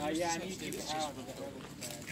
Uh, yeah, I need to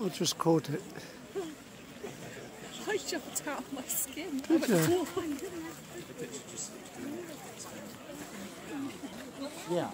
I just caught it. I jumped out of my skin. Did I you? Yeah.